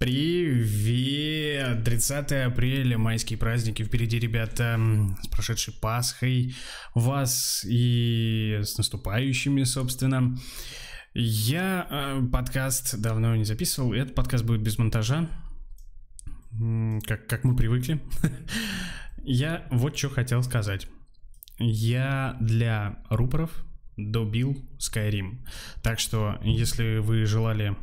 Привет! 30 апреля, майские праздники. Впереди, ребята, с прошедшей Пасхой вас и с наступающими, собственно. Я э, подкаст давно не записывал. Этот подкаст будет без монтажа, как, как мы привыкли. Я вот что хотел сказать. Я для рупоров добил Skyrim. Так что, если вы желали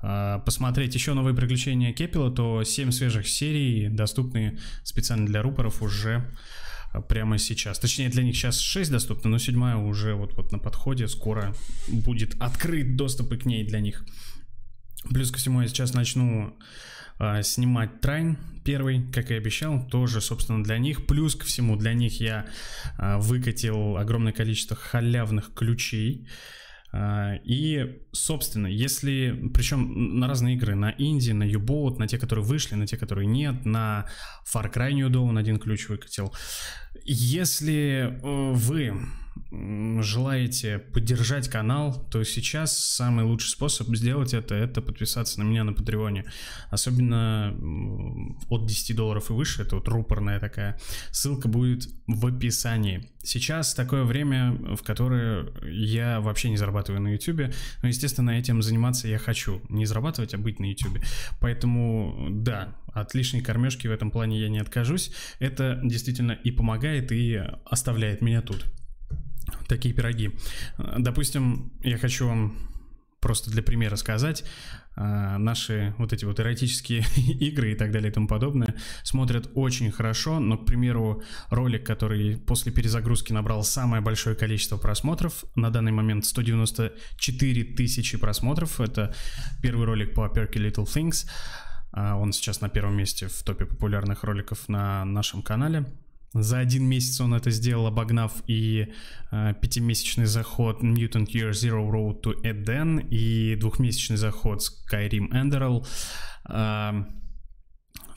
посмотреть еще новые приключения Кепила, то 7 свежих серий доступны специально для рупоров уже а, прямо сейчас. Точнее, для них сейчас 6 доступно, но седьмая уже вот-вот на подходе. Скоро будет открыт доступ и к ней для них. Плюс ко всему я сейчас начну э, снимать Трайн первый, как и обещал, тоже, собственно, для них. Плюс ко всему для них я выкатил огромное количество халявных ключей. А, и, собственно, если, причем на разные игры, на инди, на U-Boat, на те, которые вышли, на те, которые нет, на Far Cry New Dawn один ключ выкатил. Если э, вы желаете поддержать канал, то сейчас самый лучший способ сделать это, это подписаться на меня на Патреоне. Особенно от 10 долларов и выше, это вот рупорная такая. Ссылка будет в описании. Сейчас такое время, в которое я вообще не зарабатываю на YouTube, но, естественно, этим заниматься я хочу. Не зарабатывать, а быть на YouTube. Поэтому, да, от лишней кормежки в этом плане я не откажусь. Это действительно и помогает, и оставляет меня тут. Такие пироги. Допустим, я хочу вам просто для примера сказать, а, наши вот эти вот эротические игры и так далее и тому подобное смотрят очень хорошо, но, к примеру, ролик, который после перезагрузки набрал самое большое количество просмотров, на данный момент 194 тысячи просмотров, это первый ролик по Perky Little Things, а, он сейчас на первом месте в топе популярных роликов на нашем канале, за один месяц он это сделал, обогнав и э, пятимесячный заход Mutant Year Zero Road to Eden и двухмесячный заход Skyrim Enderal. Э,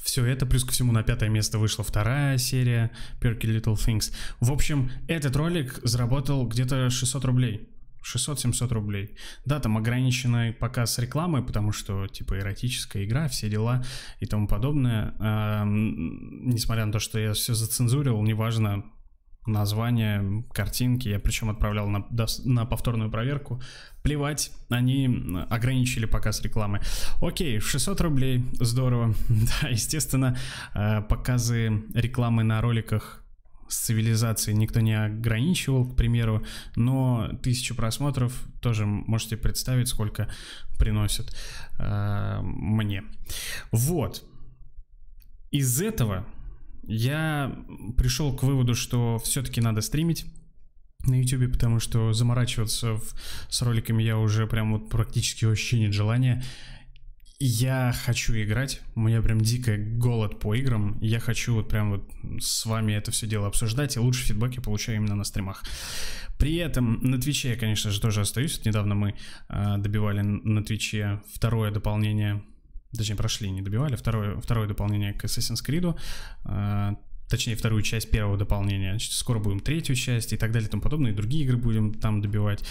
все это, плюс ко всему, на пятое место вышла вторая серия Perky Little Things. В общем, этот ролик заработал где-то 600 рублей. 600-700 рублей. Да, там ограниченный показ рекламы, потому что, типа, эротическая игра, все дела и тому подобное. А, несмотря на то, что я все зацензурил, неважно, название, картинки, я причем отправлял на, на повторную проверку. Плевать, они ограничили показ рекламы. Окей, 600 рублей, здорово. Да, естественно, а, показы рекламы на роликах с цивилизацией никто не ограничивал, к примеру, но тысячу просмотров тоже можете представить, сколько приносит э, мне. Вот. Из этого я пришел к выводу, что все-таки надо стримить на YouTube, потому что заморачиваться в, с роликами я уже прям вот практически вообще нет желания. Я хочу играть, у меня прям дикий голод по играм, я хочу вот прям вот с вами это все дело обсуждать, и лучше фидбэки получаю именно на стримах. При этом на Твиче я, конечно же, тоже остаюсь. Вот недавно мы э, добивали на Твиче второе дополнение, точнее прошли, не добивали, второе, второе дополнение к Assassin's Creed. Э, точнее вторую часть первого дополнения. Значит, скоро будем третью часть и так далее и тому подобное. И другие игры будем там добивать.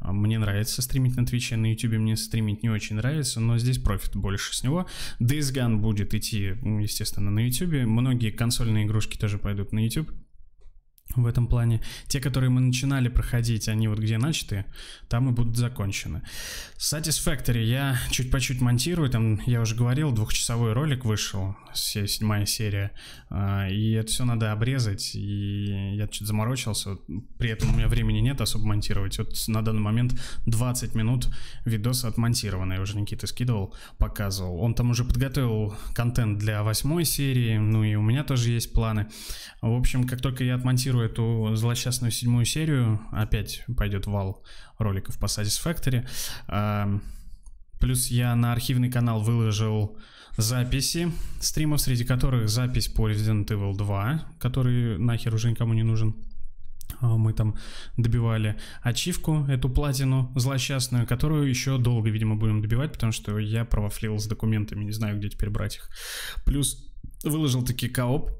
А, мне нравится стримить на Твиче, на Ютубе мне стримить не очень нравится, но здесь профит больше с него. Days Gone будет идти, естественно, на Ютубе. Многие консольные игрушки тоже пойдут на YouTube в этом плане. Те, которые мы начинали проходить, они вот где начаты, там и будут закончены. Satisfactory я чуть по чуть монтирую, там, я уже говорил, двухчасовой ролик вышел, седьмая серия, а, и это все надо обрезать, и я чуть заморочился, при этом у меня времени нет особо монтировать, вот на данный момент 20 минут видоса отмонтированный, уже Никита скидывал, показывал. Он там уже подготовил контент для восьмой серии, ну и у меня тоже есть планы. В общем, как только я отмонтирую эту злосчастную седьмую серию. Опять пойдет вал роликов по Satisfactory. Плюс я на архивный канал выложил записи стримов, среди которых запись по Resident Evil 2, который нахер уже никому не нужен. А, мы там добивали ачивку, эту платину злосчастную, которую еще долго, видимо, будем добивать, потому что я провафлил с документами, не знаю, где теперь брать их. Плюс выложил таки кооп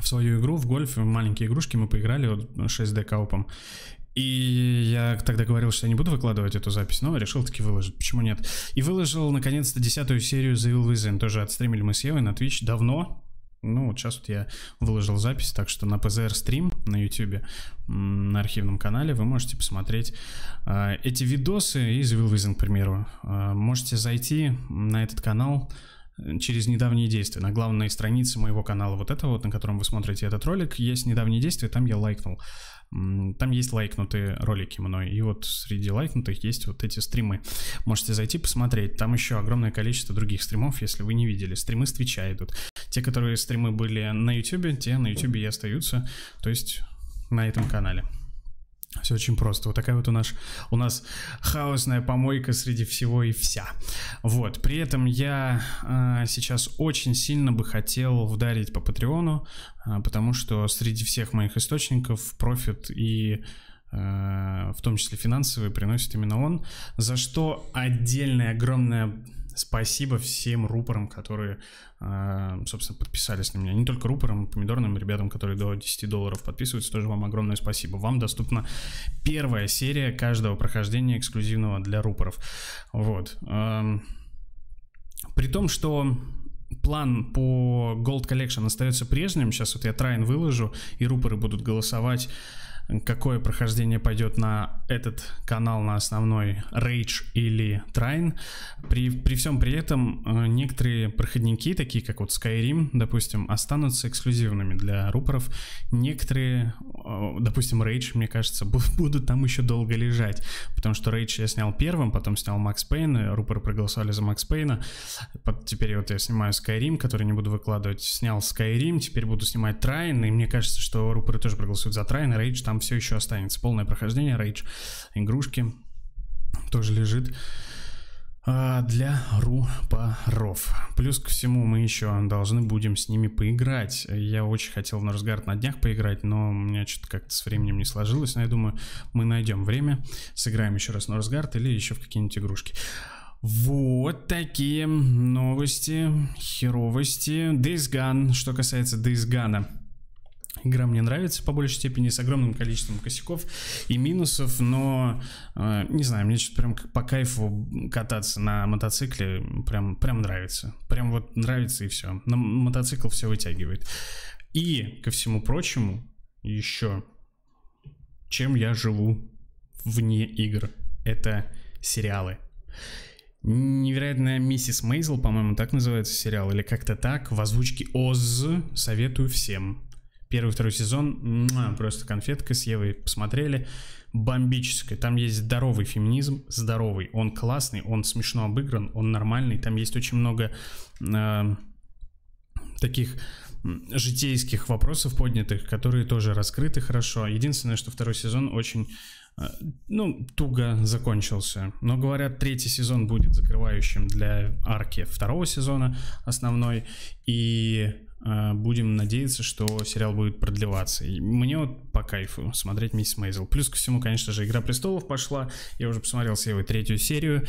в свою игру, в гольф, маленькие игрушки мы поиграли вот 6D коопом. И я тогда говорил, что я не буду выкладывать эту запись, но решил таки выложить. Почему нет? И выложил, наконец-то, десятую серию The Evil Within. Тоже отстримили мы с Евой на Twitch давно. Ну, вот сейчас вот я выложил запись, так что на PZR стрим на YouTube, на архивном канале вы можете посмотреть э, эти видосы из Evil Within, к примеру. Э, можете зайти на этот канал, через недавние действия. На главной странице моего канала, вот это вот, на котором вы смотрите этот ролик, есть недавние действия, там я лайкнул. Там есть лайкнутые ролики мной, и вот среди лайкнутых есть вот эти стримы. Можете зайти посмотреть, там еще огромное количество других стримов, если вы не видели. Стримы с Твича идут. Те, которые стримы были на YouTube, те на YouTube и остаются, то есть на этом канале. Все очень просто. Вот такая вот у нас, у нас хаосная помойка среди всего и вся. Вот. При этом я э, сейчас очень сильно бы хотел вдарить по Патреону, э, потому что среди всех моих источников профит и э, в том числе финансовый приносит именно он, за что отдельная огромная Спасибо всем рупорам, которые, а, собственно, подписались на меня. Не только рупорам, помидорным ребятам, которые до 10 долларов подписываются, тоже вам огромное спасибо. Вам доступна первая серия каждого прохождения эксклюзивного для рупоров. Вот. При том, что план по Gold Collection остается прежним. Сейчас вот я трайн выложу, и рупоры будут голосовать какое прохождение пойдет на этот канал, на основной Rage или Trine. При, при всем при этом э, некоторые проходники, такие как вот Skyrim, допустим, останутся эксклюзивными для рупоров. Некоторые, э, допустим, Rage, мне кажется, будут там еще долго лежать, потому что Rage я снял первым, потом снял Max Payne, рупоры проголосовали за Max Payne, теперь вот я снимаю Skyrim, который не буду выкладывать, снял Skyrim, теперь буду снимать Trine, и мне кажется, что рупоры тоже проголосуют за Trine, Rage там там все еще останется. Полное прохождение, рейдж, игрушки тоже лежит а, для рупоров. Плюс ко всему мы еще должны будем с ними поиграть. Я очень хотел в Норсгард на днях поиграть, но у меня что-то как-то с временем не сложилось. Но я думаю, мы найдем время, сыграем еще раз Норсгард или еще в какие-нибудь игрушки. Вот такие новости, херовости. Days Gone, что касается Days Gone. Игра мне нравится по большей степени с огромным количеством косяков и минусов, но э, не знаю, мне что-то прям по кайфу кататься на мотоцикле прям, прям нравится. Прям вот нравится и все. На мотоцикл все вытягивает. И, ко всему прочему, еще чем я живу вне игр, это сериалы. Невероятная миссис Мейзел, по-моему, так называется сериал, или как-то так, в озвучке Оз советую всем. Первый, второй сезон, просто конфетка с Евой посмотрели, бомбическая. Там есть здоровый феминизм, здоровый. Он классный, он смешно обыгран, он нормальный. Там есть очень много э, таких житейских вопросов поднятых, которые тоже раскрыты хорошо. Единственное, что второй сезон очень э, ну, туго закончился. Но говорят, третий сезон будет закрывающим для арки второго сезона основной. И будем надеяться, что сериал будет продлеваться. И мне вот по кайфу смотреть Миссис Мейзел. Плюс ко всему, конечно же, Игра Престолов пошла. Я уже посмотрел себе третью серию.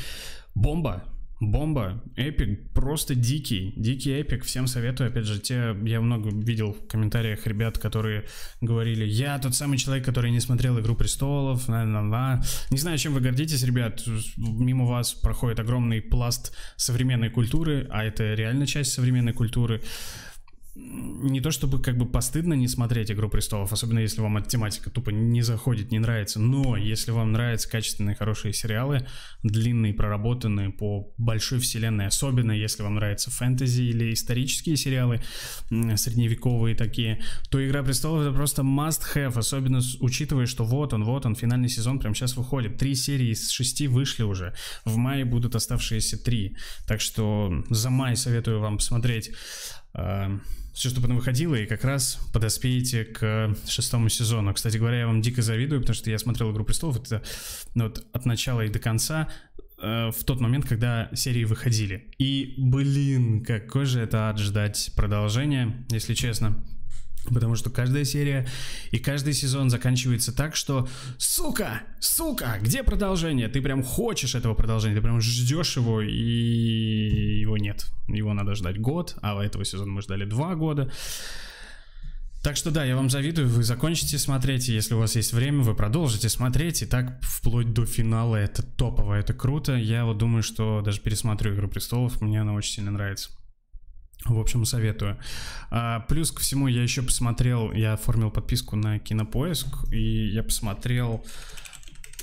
Бомба! Бомба, эпик, просто дикий, дикий эпик, всем советую, опять же, те, я много видел в комментариях ребят, которые говорили, я тот самый человек, который не смотрел Игру Престолов, на -на -на. не знаю, чем вы гордитесь, ребят, мимо вас проходит огромный пласт современной культуры, а это реально часть современной культуры, не то чтобы как бы постыдно не смотреть «Игру престолов», особенно если вам эта тематика тупо не заходит, не нравится, но если вам нравятся качественные, хорошие сериалы, длинные, проработанные по большой вселенной, особенно если вам нравятся фэнтези или исторические сериалы, средневековые такие, то «Игра престолов» это просто must-have, особенно учитывая, что вот он, вот он, финальный сезон прямо сейчас выходит. Три серии из шести вышли уже, в мае будут оставшиеся три, так что за май советую вам посмотреть все, что потом выходило, и как раз подоспеете к шестому сезону. Кстати говоря, я вам дико завидую, потому что я смотрел «Игру престолов» это, ну, вот, от начала и до конца э, в тот момент, когда серии выходили. И, блин, какой же это ад ждать продолжения, если честно. Потому что каждая серия и каждый сезон заканчивается так, что сука, сука, где продолжение? Ты прям хочешь этого продолжения, ты прям ждешь его, и его нет. Его надо ждать год, а этого сезона мы ждали два года. Так что да, я вам завидую, вы закончите смотреть, и если у вас есть время, вы продолжите смотреть, и так вплоть до финала, это топово, это круто. Я вот думаю, что даже пересмотрю «Игру престолов», мне она очень сильно нравится. В общем, советую. А, плюс ко всему, я еще посмотрел, я оформил подписку на Кинопоиск, и я посмотрел,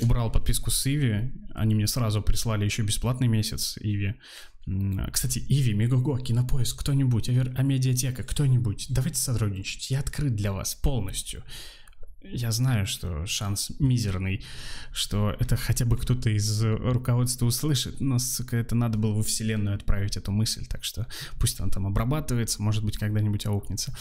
убрал подписку с Иви, они мне сразу прислали еще бесплатный месяц Иви. Кстати, Иви, Мегаго, Кинопоиск, кто-нибудь, Амедиатека, кто-нибудь, давайте сотрудничать, я открыт для вас полностью. Я знаю, что шанс мизерный, что это хотя бы кто-то из руководства услышит, но, сука, это надо было во вселенную отправить эту мысль, так что пусть он там обрабатывается, может быть, когда-нибудь аукнется.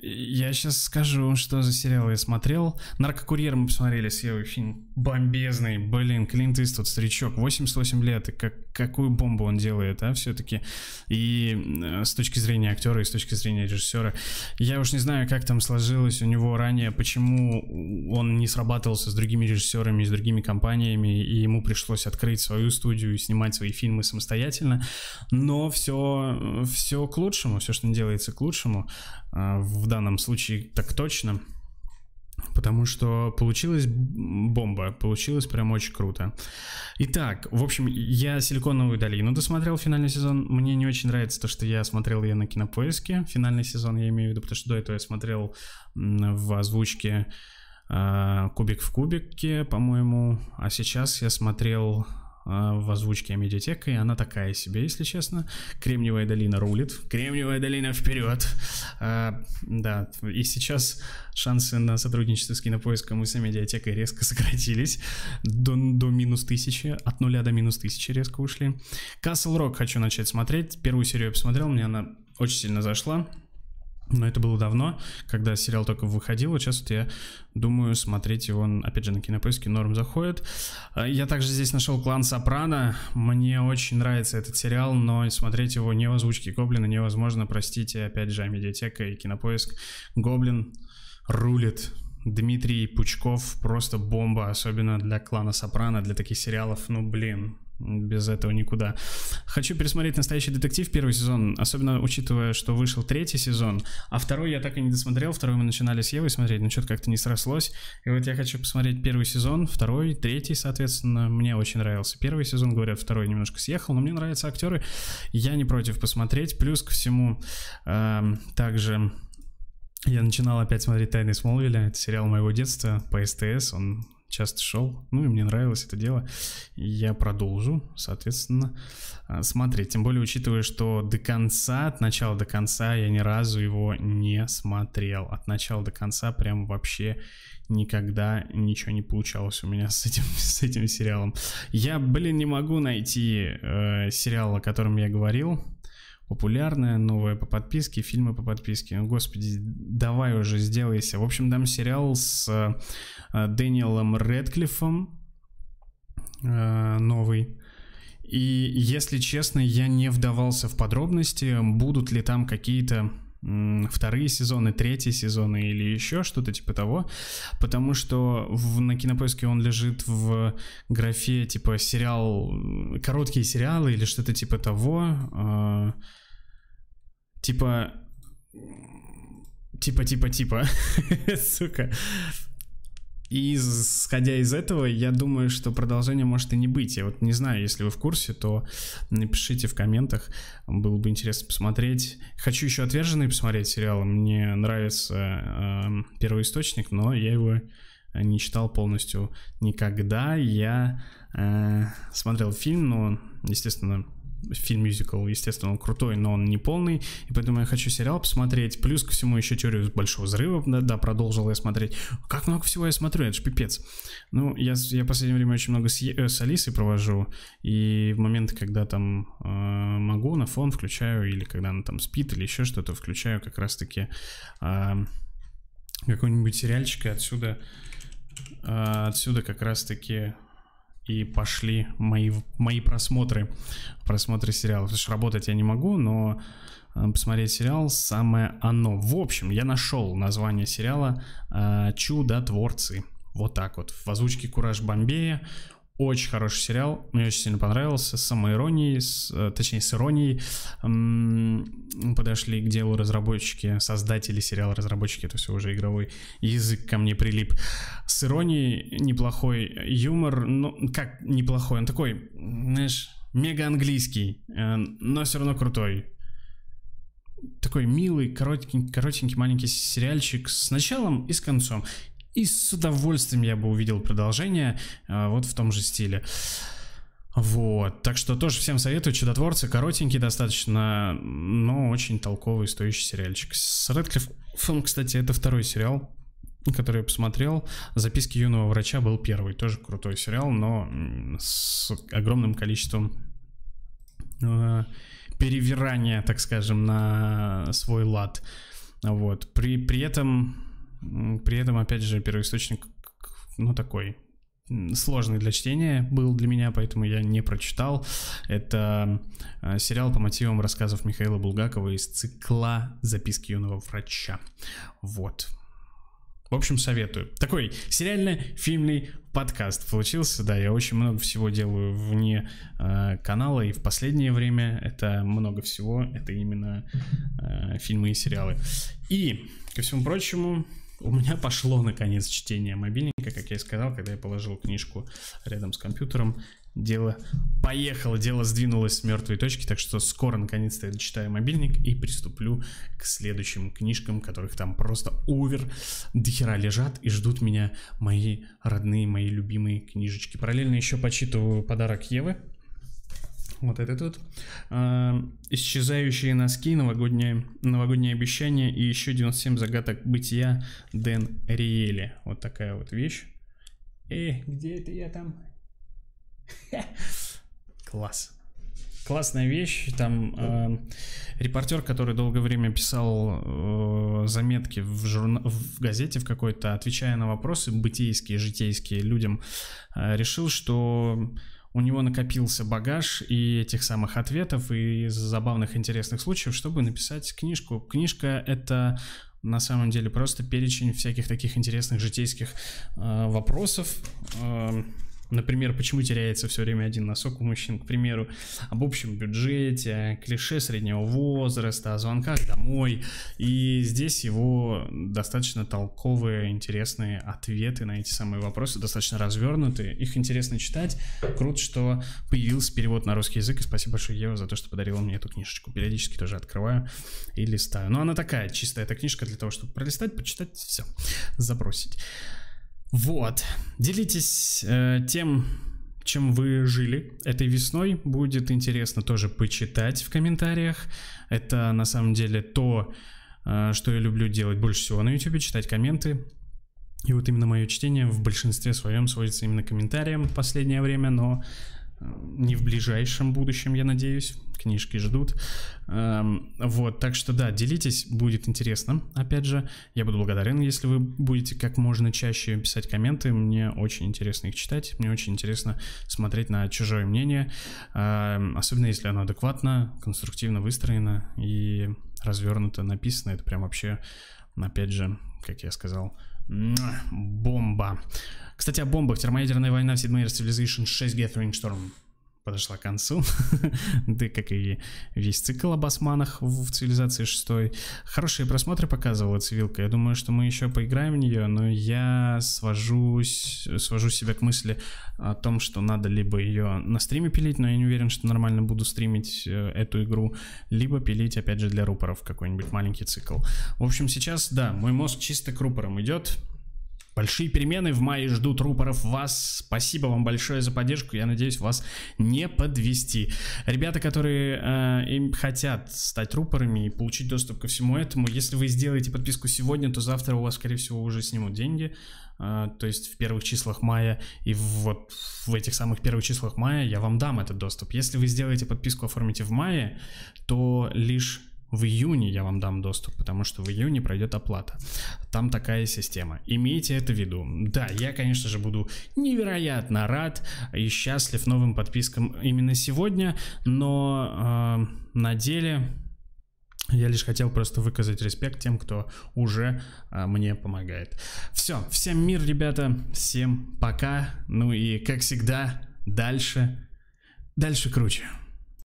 Я сейчас скажу, что за сериал я смотрел. «Наркокурьер» мы посмотрели с фильм бомбезный, блин, Клинт Иствуд, старичок, 88 лет, и как, какую бомбу он делает, а, все-таки. И э, с точки зрения актера, и с точки зрения режиссера, я уж не знаю, как там сложилось у него ранее, почему он не срабатывался с другими режиссерами, с другими компаниями, и ему пришлось открыть свою студию и снимать свои фильмы самостоятельно. Но все, все к лучшему, все, что делается к лучшему. А, в данном случае так точно. Потому что получилась бомба, получилось прям очень круто. Итак, в общем, я «Силиконовую долину» досмотрел финальный сезон. Мне не очень нравится то, что я смотрел ее на Кинопоиске. Финальный сезон я имею в виду, потому что до этого я смотрел в озвучке а, кубик в кубике, по-моему. А сейчас я смотрел в озвучке медиатека, и она такая себе, если честно. Кремниевая долина рулит. Кремниевая долина вперед. А, да, и сейчас шансы на сотрудничество с кинопоиском и с медиатекой резко сократились до, до минус тысячи, от нуля до минус тысячи резко ушли. Castle Rock хочу начать смотреть. Первую серию я посмотрел, мне она очень сильно зашла. Но это было давно, когда сериал только выходил. Вот сейчас вот я думаю смотреть его, опять же, на кинопоиске норм заходит. А, я также здесь нашел клан Сопрано. Мне очень нравится этот сериал, но смотреть его не в озвучке Гоблина невозможно. Простите, опять же, медиатека и кинопоиск. Гоблин рулит. Дмитрий Пучков просто бомба, особенно для клана Сопрано, для таких сериалов. Ну, блин, без этого никуда. Хочу пересмотреть «Настоящий детектив» первый сезон, особенно учитывая, что вышел третий сезон, а второй я так и не досмотрел, второй мы начинали с Евой смотреть, но что-то как-то не срослось. И вот я хочу посмотреть первый сезон, второй, третий, соответственно, мне очень нравился. Первый сезон, говорят, второй немножко съехал, но мне нравятся актеры, я не против посмотреть. Плюс ко всему, э, также я начинал опять смотреть «Тайны Смолвиля», это сериал моего детства по СТС, он часто шел, ну и мне нравилось это дело, я продолжу, соответственно, а, смотреть. Тем более, учитывая, что до конца, от начала до конца я ни разу его не смотрел. От начала до конца прям вообще никогда ничего не получалось у меня с этим, с этим сериалом. Я, блин, не могу найти э, сериал, о котором я говорил, популярное, новое по подписке, фильмы по подписке. Господи, давай уже сделайся. В общем, дам сериал с э, Дэниелом Редклиффом, э, новый. И, если честно, я не вдавался в подробности, будут ли там какие-то вторые сезоны, третьи сезоны или еще что-то типа того, потому что в, на Кинопоиске он лежит в графе типа сериал, короткие сериалы или что-то типа того, э, типа, типа, типа, типа, сука. И исходя из этого, я думаю, что продолжение может и не быть. Я вот не знаю, если вы в курсе, то напишите в комментах. Было бы интересно посмотреть. Хочу еще «Отверженный» посмотреть сериал. Мне нравится э, первый источник, но я его не читал полностью никогда. Я э, смотрел фильм, но, естественно, фильм-мюзикл, естественно, он крутой, но он не полный, и поэтому я хочу сериал посмотреть. Плюс ко всему еще теорию большого взрыва, да, да, продолжил я смотреть. Как много всего я смотрю, это ж пипец. Ну, я, я в последнее время очень много с, э, с Алисой провожу, и в моменты, когда там э, могу, на фон включаю, или когда она там спит, или еще что-то, включаю как раз-таки э, какой-нибудь сериальчик, и отсюда, э, отсюда как раз-таки и пошли мои, мои просмотры, просмотры сериалов. Потому что работать я не могу, но э, посмотреть сериал самое оно. В общем, я нашел название сериала э, «Чудотворцы». Вот так вот. В озвучке Кураж Бомбея. Очень хороший сериал, мне очень сильно понравился, с самоиронией, с, э, точнее с иронией подошли к делу разработчики, создатели сериала, разработчики, это все уже игровой язык ко мне прилип. С иронией неплохой юмор, ну как неплохой, он такой, знаешь, мега английский, э, но все равно крутой. Такой милый, коротенький, коротенький маленький сериальчик с началом и с концом. И с удовольствием я бы увидел продолжение э, вот в том же стиле. Вот, так что тоже всем советую, Чудотворцы, коротенький достаточно, но очень толковый, стоящий сериальчик. С Редклиффом, кстати, это второй сериал, который я посмотрел. «Записки юного врача» был первый, тоже крутой сериал, но с огромным количеством э, перевирания, так скажем, на свой лад. Вот, при, при этом при этом, опять же, первоисточник, ну, такой сложный для чтения был для меня, поэтому я не прочитал. Это э, сериал по мотивам рассказов Михаила Булгакова из цикла «Записки юного врача». Вот. В общем, советую. Такой сериально-фильмный подкаст получился. Да, я очень много всего делаю вне э, канала, и в последнее время это много всего. Это именно э, фильмы и сериалы. И, ко всему прочему, у меня пошло наконец чтение мобильника, как я и сказал, когда я положил книжку рядом с компьютером. Дело поехало, дело сдвинулось с мертвой точки, так что скоро наконец-то я дочитаю мобильник и приступлю к следующим книжкам, которых там просто овер дохера лежат и ждут меня мои родные, мои любимые книжечки. Параллельно еще почитываю подарок Евы, вот это тут. А, исчезающие носки, новогоднее, новогоднее обещание и еще 97 загадок бытия Дэн Риэли. Вот такая вот вещь. Эй, где это я там? Класс. Классная вещь. Там э, репортер, который долгое время писал э, заметки в, журна... в газете в какой-то, отвечая на вопросы бытийские, житейские людям, э, решил, что у него накопился багаж и этих самых ответов, и забавных интересных случаев, чтобы написать книжку. Книжка — это на самом деле просто перечень всяких таких интересных житейских э, вопросов, э, Например, почему теряется все время один носок у мужчин, к примеру, об общем бюджете, клише среднего возраста, о звонках домой. И здесь его достаточно толковые, интересные ответы на эти самые вопросы, достаточно развернутые. Их интересно читать. Круто, что появился перевод на русский язык. И спасибо большое, Ева, за то, что подарила мне эту книжечку. Периодически тоже открываю и листаю. Но она такая, чистая эта книжка для того, чтобы пролистать, почитать, все, забросить. Вот. Делитесь э, тем, чем вы жили этой весной. Будет интересно тоже почитать в комментариях. Это на самом деле то, э, что я люблю делать больше всего на YouTube, читать комменты. И вот именно мое чтение в большинстве своем сводится именно к комментариям в последнее время, но не в ближайшем будущем, я надеюсь. Книжки ждут. Эм, вот, так что да, делитесь, будет интересно. Опять же, я буду благодарен, если вы будете как можно чаще писать комменты. Мне очень интересно их читать. Мне очень интересно смотреть на чужое мнение. Эм, особенно если оно адекватно, конструктивно выстроено и развернуто написано. Это прям вообще, опять же, как я сказал, бомба. Кстати, о бомбах. Термоядерная война в Sid Meier's Civilization 6 Gathering Storm подошла к концу. да как и весь цикл об османах в цивилизации 6. Хорошие просмотры показывала цивилка. Я думаю, что мы еще поиграем в нее, но я свожусь, свожу себя к мысли о том, что надо либо ее на стриме пилить, но я не уверен, что нормально буду стримить э, эту игру, либо пилить, опять же, для рупоров какой-нибудь маленький цикл. В общем, сейчас, да, мой мозг чисто к рупорам идет. Большие перемены в мае ждут рупоров вас. Спасибо вам большое за поддержку. Я надеюсь вас не подвести. Ребята, которые э, им хотят стать рупорами и получить доступ ко всему этому, если вы сделаете подписку сегодня, то завтра у вас, скорее всего, уже снимут деньги. Э, то есть в первых числах мая и вот в этих самых первых числах мая я вам дам этот доступ. Если вы сделаете подписку, оформите в мае, то лишь в июне я вам дам доступ, потому что в июне пройдет оплата. Там такая система. Имейте это в виду. Да, я, конечно же, буду невероятно рад и счастлив новым подпискам именно сегодня, но э, на деле я лишь хотел просто выказать респект тем, кто уже а, мне помогает. Все, всем мир, ребята, всем пока. Ну и как всегда, дальше, дальше круче.